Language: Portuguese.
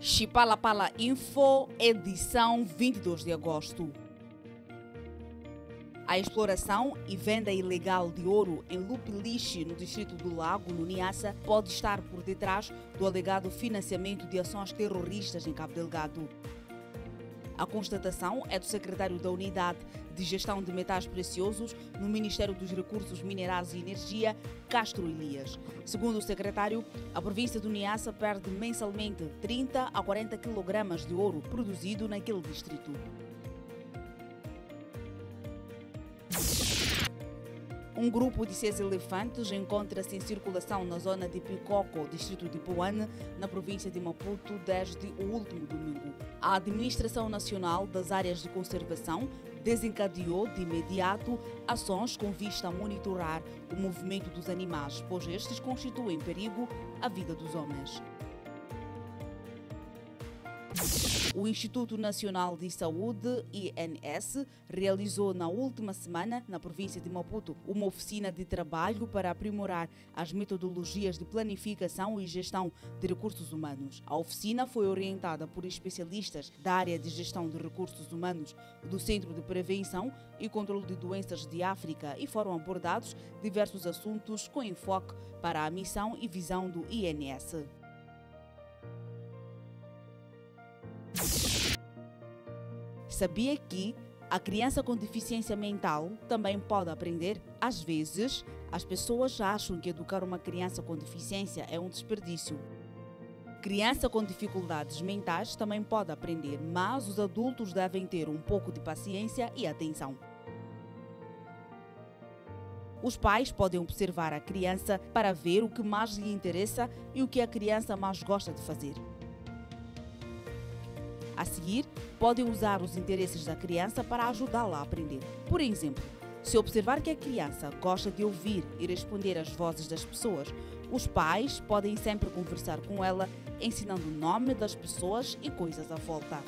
Chipalapala Info, edição 22 de agosto. A exploração e venda ilegal de ouro em Lupiliche, no distrito do Lago, no Niassa, pode estar por detrás do alegado financiamento de ações terroristas em Cabo Delgado. A constatação é do secretário da Unidade de Gestão de Metais Preciosos no Ministério dos Recursos Minerais e Energia, Castro Elias. Segundo o secretário, a província do Niassa perde mensalmente 30 a 40 kg de ouro produzido naquele distrito. Um grupo de seis elefantes encontra-se em circulação na zona de Picoco, distrito de Poane, na província de Maputo, desde o último domingo. A Administração Nacional das Áreas de Conservação desencadeou de imediato ações com vista a monitorar o movimento dos animais, pois estes constituem perigo à vida dos homens. O Instituto Nacional de Saúde, INS, realizou na última semana, na província de Maputo, uma oficina de trabalho para aprimorar as metodologias de planificação e gestão de recursos humanos. A oficina foi orientada por especialistas da área de gestão de recursos humanos do Centro de Prevenção e Controlo de Doenças de África e foram abordados diversos assuntos com enfoque para a missão e visão do INS. Sabia que a criança com deficiência mental também pode aprender? Às vezes, as pessoas acham que educar uma criança com deficiência é um desperdício. Criança com dificuldades mentais também pode aprender, mas os adultos devem ter um pouco de paciência e atenção. Os pais podem observar a criança para ver o que mais lhe interessa e o que a criança mais gosta de fazer. A seguir, podem usar os interesses da criança para ajudá-la a aprender. Por exemplo, se observar que a criança gosta de ouvir e responder às vozes das pessoas, os pais podem sempre conversar com ela, ensinando o nome das pessoas e coisas à volta.